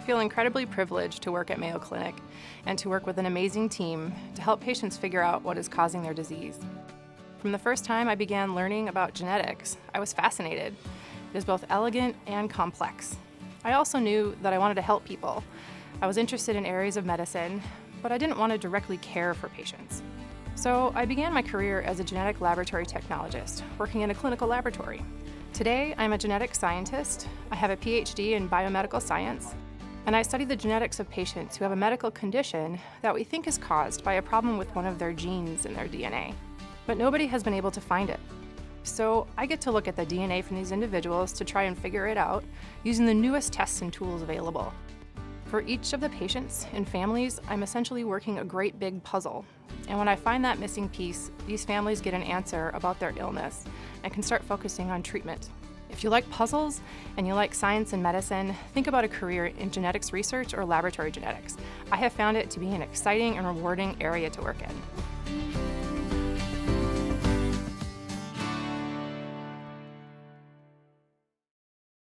I feel incredibly privileged to work at Mayo Clinic and to work with an amazing team to help patients figure out what is causing their disease. From the first time I began learning about genetics, I was fascinated. It is both elegant and complex. I also knew that I wanted to help people. I was interested in areas of medicine, but I didn't want to directly care for patients. So I began my career as a genetic laboratory technologist, working in a clinical laboratory. Today, I'm a genetic scientist. I have a PhD in biomedical science, and I study the genetics of patients who have a medical condition that we think is caused by a problem with one of their genes in their DNA. But nobody has been able to find it. So I get to look at the DNA from these individuals to try and figure it out using the newest tests and tools available. For each of the patients and families, I'm essentially working a great big puzzle. And when I find that missing piece, these families get an answer about their illness and can start focusing on treatment. If you like puzzles and you like science and medicine, think about a career in genetics research or laboratory genetics. I have found it to be an exciting and rewarding area to work in.